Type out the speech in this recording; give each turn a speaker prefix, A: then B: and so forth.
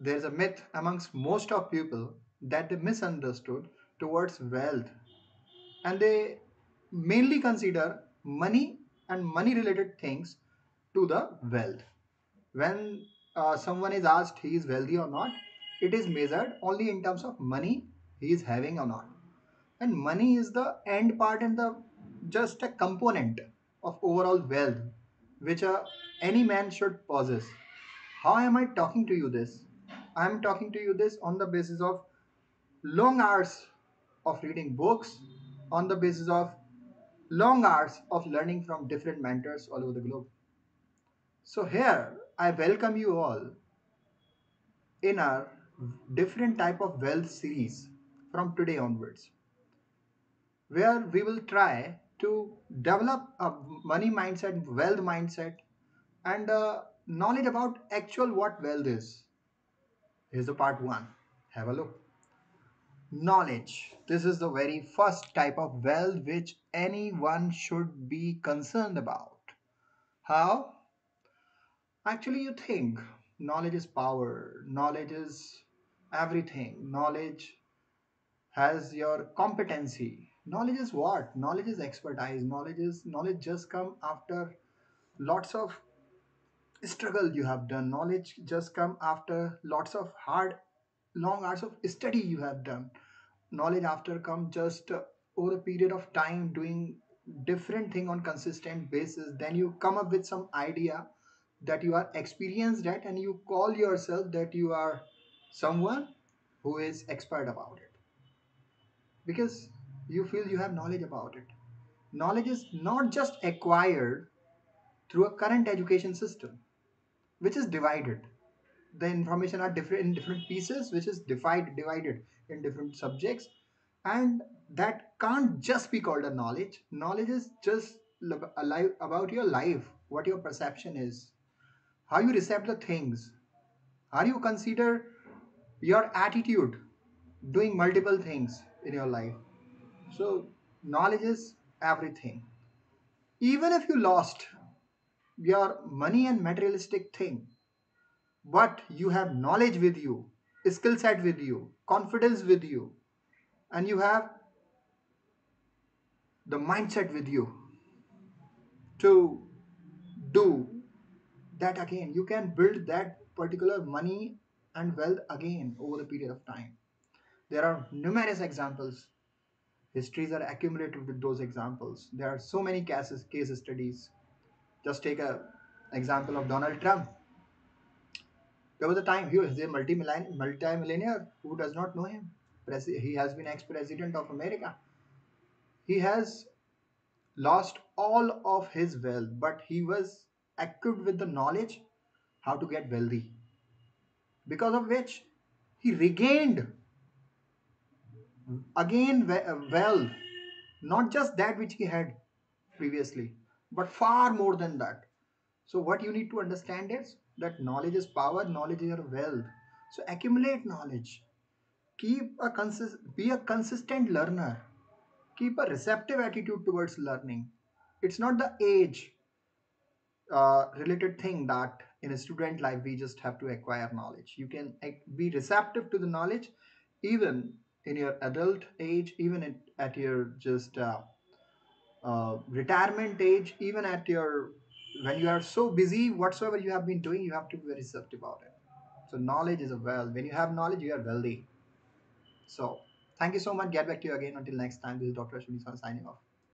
A: there's a myth amongst most of people that they misunderstood towards wealth. And they mainly consider money and money related things to the wealth. When uh, someone is asked he is wealthy or not it is measured only in terms of money he is having or not. And money is the end part and the just a component of overall wealth which uh, any man should possess. How am i talking to you this i am talking to you this on the basis of long hours of reading books on the basis of long hours of learning from different mentors all over the globe so here i welcome you all in our different type of wealth series from today onwards where we will try to develop a money mindset, wealth mindset, and uh, knowledge about actual what wealth is. Here's the part one. Have a look. Knowledge. This is the very first type of wealth which anyone should be concerned about. How? Actually, you think knowledge is power, knowledge is everything, knowledge has your competency, knowledge is what knowledge is expertise knowledge is knowledge just come after lots of struggle you have done. Knowledge just come after lots of hard long hours of study you have done. Knowledge after come just uh, over a period of time doing different thing on consistent basis. Then you come up with some idea that you are experienced at and you call yourself that you are someone who is expert about it. Because you feel you have knowledge about it. Knowledge is not just acquired through a current education system, which is divided. The information are different in different pieces, which is divided divided in different subjects, and that can't just be called a knowledge. Knowledge is just alive about your life, what your perception is, how you receive the things, how you consider your attitude doing multiple things in your life so, knowledge is everything. Even if you lost your money and materialistic thing, but you have knowledge with you, skill set with you, confidence with you, and you have the mindset with you to do that again. You can build that particular money and wealth again over the period of time. There are numerous examples histories are accumulated with those examples there are so many cases case studies just take a example of donald trump. There was a time he was a multi-millionaire who does not know him. He has been ex-president of america. He has lost all of his wealth but he was equipped with the knowledge how to get wealthy. Because of which he regained again wealth. Not just that which he had previously but far more than that. So what you need to understand is that knowledge is power knowledge is your wealth. So accumulate knowledge. Keep a consist be a consistent learner. Keep a receptive attitude towards learning. It's not the age uh, related thing that in a student life we just have to acquire knowledge. You can be receptive to the knowledge even in your adult age, even at, your just uh, uh, retirement age, even at your when you are so busy, whatsoever you have been doing, you have to be very receptive about it. So knowledge is a wealth. When you have knowledge, you are wealthy. So thank you so much. Get back to you again. Until next time, this is Dr. Ashwani signing off.